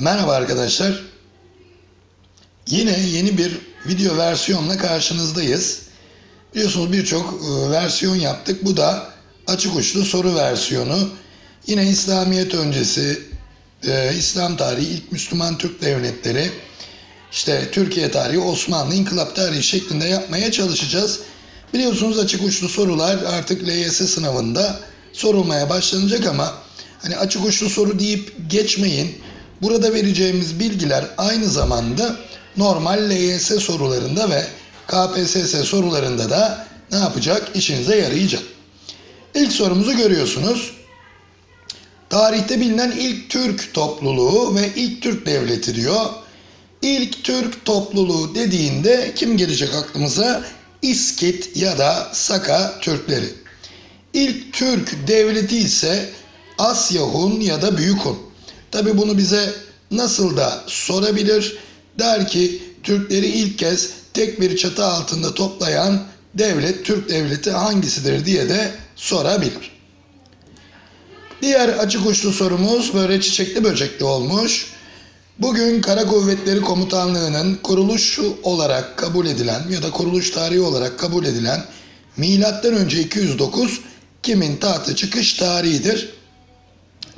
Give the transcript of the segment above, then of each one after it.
Merhaba arkadaşlar. Yine yeni bir video versiyonla karşınızdayız. Biliyorsunuz birçok e, versiyon yaptık. Bu da açık uçlu soru versiyonu. Yine İslamiyet öncesi, e, İslam tarihi, ilk Müslüman Türk devletleri, işte Türkiye tarihi, Osmanlı, İnkılap tarihi şeklinde yapmaya çalışacağız. Biliyorsunuz açık uçlu sorular artık LYS sınavında sorulmaya başlanacak ama hani açık uçlu soru deyip geçmeyin. Burada vereceğimiz bilgiler aynı zamanda normal LYS sorularında ve KPSS sorularında da ne yapacak? İşinize yarayacak. İlk sorumuzu görüyorsunuz. Tarihte bilinen ilk Türk topluluğu ve ilk Türk devleti diyor. İlk Türk topluluğu dediğinde kim gelecek aklımıza? İskit ya da Saka Türkleri. İlk Türk devleti ise Asya Hun ya da Büyük Hun. Tabi bunu bize nasıl da sorabilir? Der ki Türkleri ilk kez tek bir çatı altında toplayan devlet Türk devleti hangisidir diye de sorabilir. Diğer açık uçlu sorumuz böyle çiçekli böcekli olmuş. Bugün Kara Kuvvetleri Komutanlığı'nın kuruluşu olarak kabul edilen ya da kuruluş tarihi olarak kabul edilen milattan önce 209 kimin tahta çıkış tarihidir?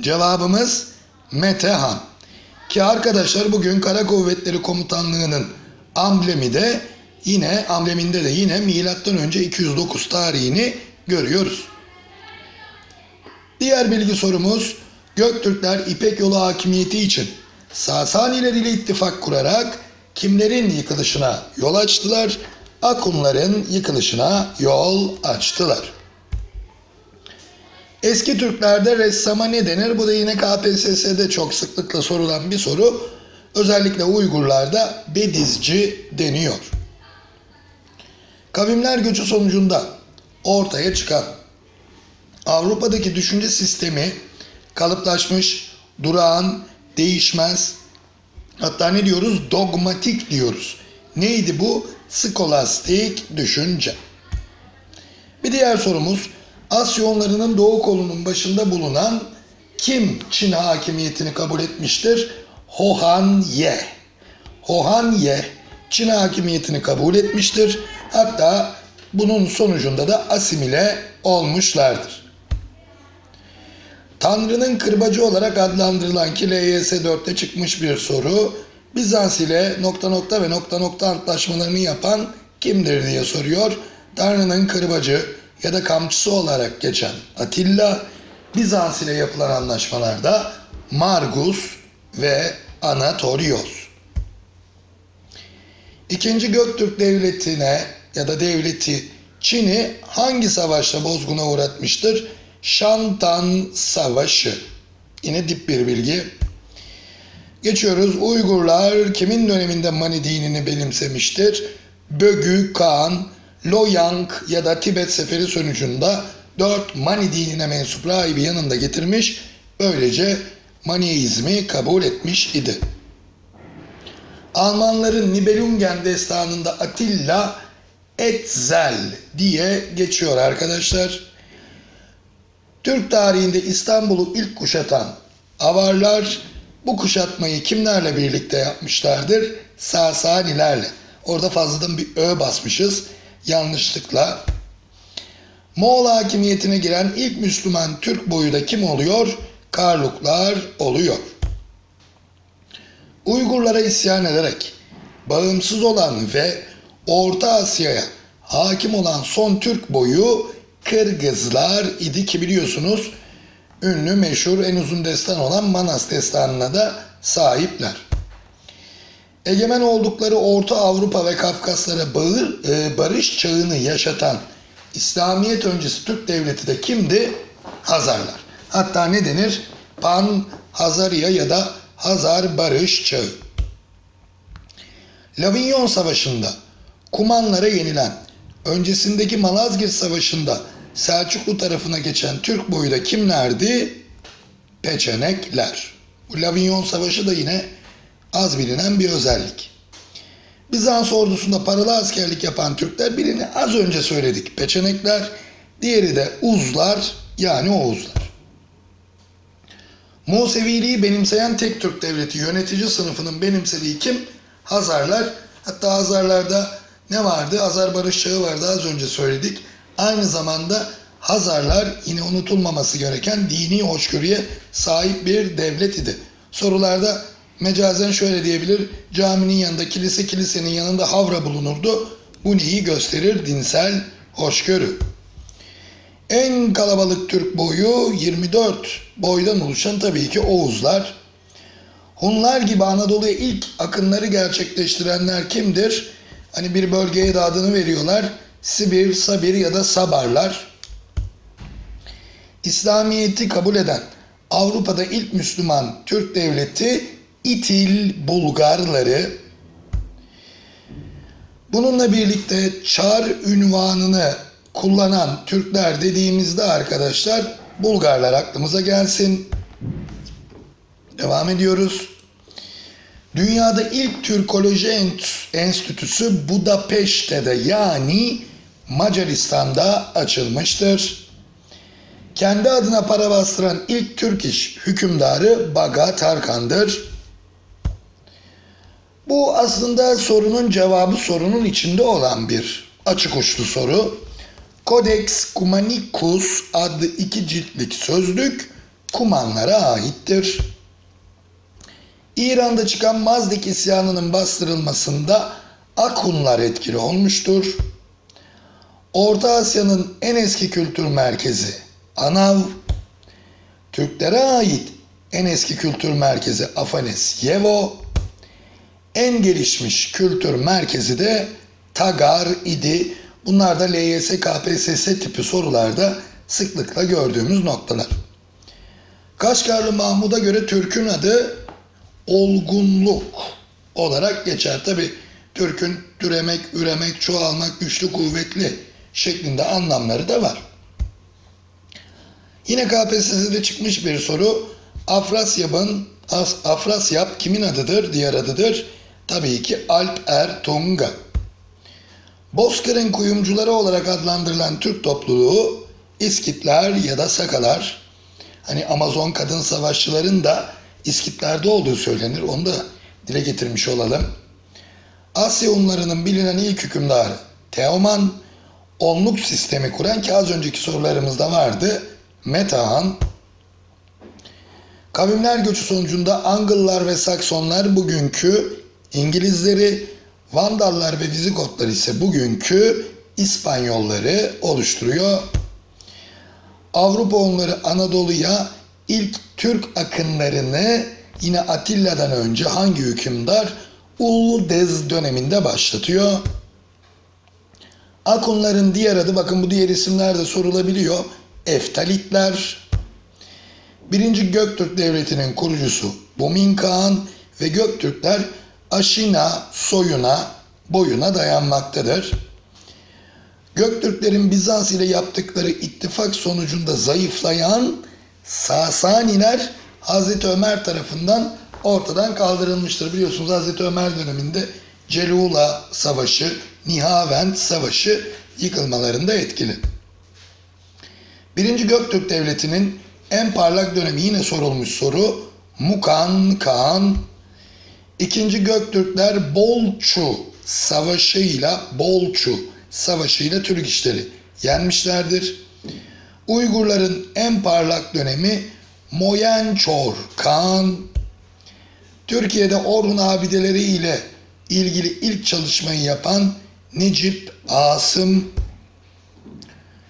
Cevabımız Metehan. Ki arkadaşlar bugün Kara Kuvvetleri Komutanlığı'nın amblemi de yine ambleminde de yine milattan önce 209 tarihini görüyoruz. Diğer bilgi sorumuz Göktürkler İpek yolu hakimiyeti için Sasaniler ile ittifak kurarak kimlerin yıkılışına yol açtılar? Akunların yıkılışına yol açtılar. Eski Türklerde ressama ne denir? Bu da yine KPSS'de çok sıklıkla sorulan bir soru. Özellikle Uygurlarda bedizci deniyor. Kavimler göçü sonucunda ortaya çıkan Avrupa'daki düşünce sistemi kalıplaşmış, durağan, değişmez. Hatta ne diyoruz? Dogmatik diyoruz. Neydi bu? Skolastik düşünce. Bir diğer sorumuz Asyonlarının doğu kolunun başında bulunan kim Çin hakimiyetini kabul etmiştir? Hohan Ye. Hohan Ye Çin hakimiyetini kabul etmiştir. Hatta bunun sonucunda da asimile olmuşlardır. Tanrı'nın kırbacı olarak adlandırılan ki LYS 4'te çıkmış bir soru. Bizans ile nokta nokta ve nokta nokta antlaşmalarını yapan kimdir diye soruyor. Tanrı'nın kırbacı ya da kamçısı olarak geçen Atilla, Bizans ile yapılan anlaşmalarda Margus ve Anatorios. İkinci Göktürk Devleti'ne ya da devleti Çin'i hangi savaşla bozguna uğratmıştır? Şantan Savaşı. Yine dip bir bilgi. Geçiyoruz. Uygurlar kimin döneminde Mani dinini benimsemiştir? Bögü Kağan, Loyang ya da Tibet seferi sonucunda dört Mani dinine mensup rahibi yanında getirmiş. Böylece Maniizmi kabul etmiş idi. Almanların Nibelungen destanında Atilla Etzel diye geçiyor arkadaşlar. Türk tarihinde İstanbul'u ilk kuşatan Avarlar bu kuşatmayı kimlerle birlikte yapmışlardır? Sasanilerle. Orada fazladan bir ö basmışız yanlışlıkla. Moğol hakimiyetine giren ilk Müslüman Türk boyu da kim oluyor? Karluklar oluyor. Uygurlara isyan ederek bağımsız olan ve Orta Asya'ya hakim olan son Türk boyu Kırgızlar idi ki biliyorsunuz ünlü meşhur en uzun destan olan Manas destanına da sahipler. Egemen oldukları Orta Avrupa ve Kafkaslara bağır, e, barış çağını yaşatan İslamiyet öncesi Türk devleti de kimdi? Hazarlar. Hatta ne denir? Pan Hazarya ya da Hazar Barış Çağı. Lavignon Savaşı'nda Kumanlara yenilen, öncesindeki Malazgirt Savaşı'nda Selçuklu tarafına geçen Türk boyu da kimlerdi? Peçenekler. Bu Lavignon Savaşı da yine az bilinen bir özellik. Bizans ordusunda paralı askerlik yapan Türkler birini az önce söyledik. Peçenekler, diğeri de Uzlar yani Oğuzlar. Museviliği benimseyen tek Türk devleti yönetici sınıfının benimsediği kim? Hazarlar. Hatta Hazarlarda ne vardı? Hazar Barış Çağı vardı az önce söyledik. Aynı zamanda Hazarlar yine unutulmaması gereken dini hoşgörüye sahip bir devlet idi. Sorularda mecazen şöyle diyebilir. Caminin yanında kilise, kilisenin yanında havra bulunurdu. Bu neyi gösterir? Dinsel hoşgörü. En kalabalık Türk boyu 24 boydan oluşan tabii ki Oğuzlar. Hunlar gibi Anadolu'ya ilk akınları gerçekleştirenler kimdir? Hani bir bölgeye de adını veriyorlar. Sibir, Sabir ya da Sabarlar. İslamiyet'i kabul eden Avrupa'da ilk Müslüman Türk devleti İtil Bulgarları. Bununla birlikte Çar ünvanını kullanan Türkler dediğimizde arkadaşlar Bulgarlar aklımıza gelsin. Devam ediyoruz. Dünyada ilk Türkoloji Enstitüsü Budapeşte'de yani Macaristan'da açılmıştır. Kendi adına para bastıran ilk Türk iş hükümdarı Baga Tarkan'dır. Bu aslında sorunun cevabı sorunun içinde olan bir açık uçlu soru. Codex Cumanicus adlı iki ciltlik sözlük Kumanlara aittir. İran'da çıkan Mazdik isyanının bastırılmasında Akunlar etkili olmuştur. Orta Asya'nın en eski kültür merkezi Anav, Türklere ait en eski kültür merkezi Afanesyevo, en gelişmiş kültür merkezi de Tagar idi. Bunlar da LYS, KPSS tipi sorularda sıklıkla gördüğümüz noktalar. Kaşgarlı Mahmud'a göre Türk'ün adı olgunluk olarak geçer. Tabi Türk'ün türemek, üremek, çoğalmak, güçlü, kuvvetli şeklinde anlamları da var. Yine KPSS'de çıkmış bir soru. Afrasyap'ın Afrasyap kimin adıdır? Diğer adıdır. Tabii ki Alp Er Tunga. Bozkır'ın kuyumcuları olarak adlandırılan Türk topluluğu İskitler ya da Sakalar. Hani Amazon kadın savaşçıların da İskitlerde olduğu söylenir. Onu da dile getirmiş olalım. Asya Hunlarının bilinen ilk hükümdarı Teoman, onluk sistemi kuran ki az önceki sorularımızda vardı. Metahan, kavimler göçü sonucunda Angıllar ve Saksonlar bugünkü İngilizleri, Vandallar ve Vizigotlar ise bugünkü İspanyolları oluşturuyor. Avrupa onları Anadolu'ya ilk Türk akınlarını yine Atilla'dan önce hangi hükümdar? Uldez döneminde başlatıyor. Akunların diğer adı bakın bu diğer isimler de sorulabiliyor. Eftalitler. Birinci Göktürk Devleti'nin kurucusu Bumin Kağan ve Göktürkler aşina soyuna, boyuna dayanmaktadır. Göktürklerin Bizans ile yaptıkları ittifak sonucunda zayıflayan Sasaniler Hazreti Ömer tarafından ortadan kaldırılmıştır. Biliyorsunuz Hazreti Ömer döneminde Celula Savaşı, Nihavend Savaşı yıkılmalarında etkili. Birinci Göktürk Devleti'nin en parlak dönemi yine sorulmuş soru Mukan Kaan İkinci Göktürkler Bolçu savaşıyla Bolçu savaşıyla Türk işleri yenmişlerdir. Uygurların en parlak dönemi Moyençor Kağan. Türkiye'de Orhun abideleri ile ilgili ilk çalışmayı yapan Necip Asım.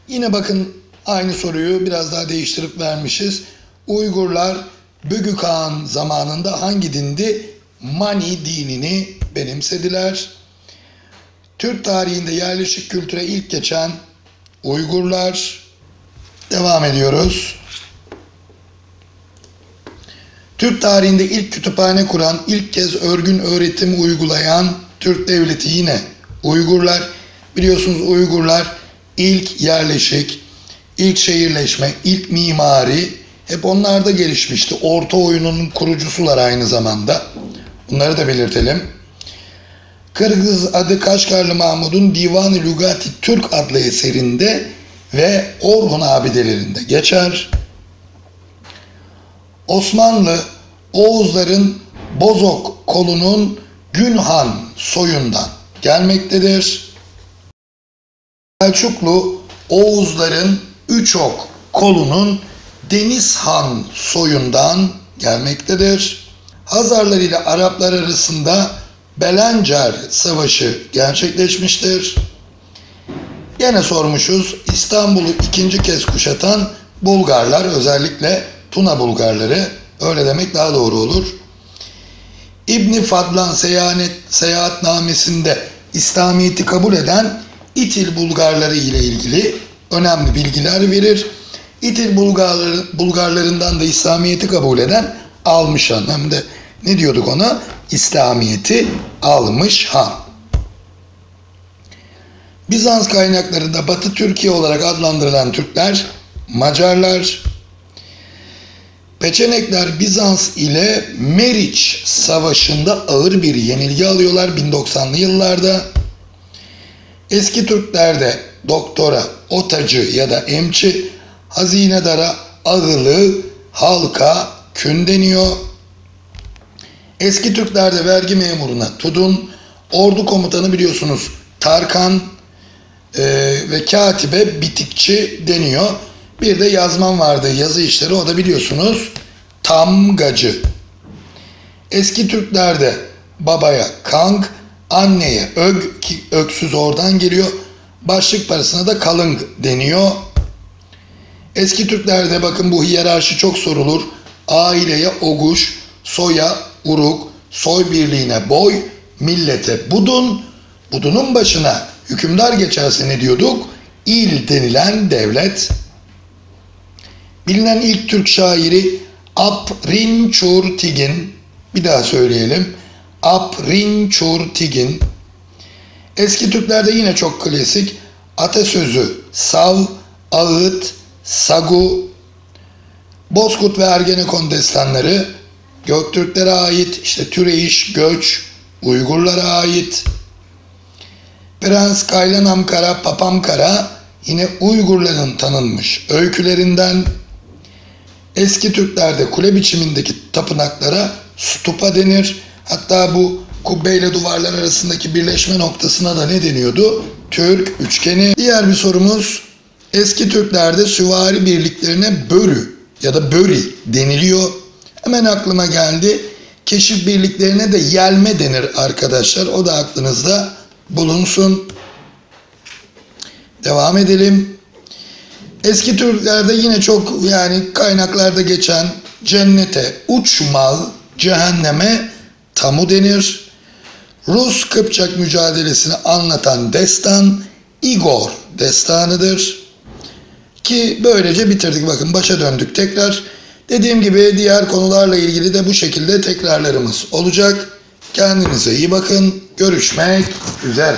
Yine bakın aynı soruyu biraz daha değiştirip vermişiz. Uygurlar Bögü Kağan zamanında hangi dindi? Mani dinini benimsediler. Türk tarihinde yerleşik kültüre ilk geçen Uygurlar. Devam ediyoruz. Türk tarihinde ilk kütüphane kuran, ilk kez örgün öğretim uygulayan Türk devleti yine Uygurlar. Biliyorsunuz Uygurlar ilk yerleşik, ilk şehirleşme, ilk mimari hep onlarda gelişmişti. Orta oyunun kurucusular aynı zamanda. Bunları da belirtelim. Kırgız adı Kaşgarlı Mahmud'un Divan-ı Lugati Türk adlı eserinde ve Orhun abidelerinde geçer. Osmanlı Oğuzların Bozok kolunun Günhan soyundan gelmektedir. Selçuklu Oğuzların Üçok kolunun Denizhan soyundan gelmektedir. Hazarlar ile Araplar arasında Belencer Savaşı gerçekleşmiştir. Yine sormuşuz İstanbul'u ikinci kez kuşatan Bulgarlar özellikle Tuna Bulgarları öyle demek daha doğru olur. İbni Fadlan seyahat, seyahatnamesinde İslamiyet'i kabul eden İtil Bulgarları ile ilgili önemli bilgiler verir. İtil Bulgarları, Bulgarlarından da İslamiyet'i kabul eden almış han. Hem de ne diyorduk ona? İslamiyet'i almış han. Bizans kaynaklarında Batı Türkiye olarak adlandırılan Türkler Macarlar, Peçenekler Bizans ile Meriç Savaşı'nda ağır bir yenilgi alıyorlar 1090'lı yıllarda. Eski Türklerde doktora, otacı ya da emçi, hazinedara, ağılı, halka, kün deniyor. Eski Türklerde vergi memuruna tudun, ordu komutanı biliyorsunuz Tarkan e, ve katibe bitikçi deniyor. Bir de yazman vardı yazı işleri o da biliyorsunuz tamgacı. Eski Türklerde babaya kank, anneye ög ki öksüz oradan geliyor. Başlık parasına da kalın deniyor. Eski Türklerde bakın bu hiyerarşi çok sorulur. Aileye oguş, soya uruk, soy birliğine boy, millete budun, budunun başına hükümdar geçerse ne diyorduk? İl denilen devlet. Bilinen ilk Türk şairi Aprinçurtigin. Bir daha söyleyelim. Aprinçurtigin. Eski Türklerde yine çok klasik atasözü sav, ağıt, sagu, Bozkurt ve Ergenekon destanları Göktürklere ait, işte Türeyiş, Göç, Uygurlara ait. Prens Kaylanamkara, Papamkara yine Uygurların tanınmış öykülerinden. Eski Türklerde kule biçimindeki tapınaklara stupa denir. Hatta bu kubbeyle duvarlar arasındaki birleşme noktasına da ne deniyordu? Türk üçgeni. Diğer bir sorumuz eski Türklerde süvari birliklerine börü ya da böri deniliyor. Hemen aklıma geldi. Keşif birliklerine de yelme denir arkadaşlar. O da aklınızda bulunsun. Devam edelim. Eski Türklerde yine çok yani kaynaklarda geçen cennete uçmal, cehenneme tamu denir. Rus Kıpçak mücadelesini anlatan destan Igor destanıdır. Ki böylece bitirdik. Bakın başa döndük tekrar. Dediğim gibi diğer konularla ilgili de bu şekilde tekrarlarımız olacak. Kendinize iyi bakın. Görüşmek üzere.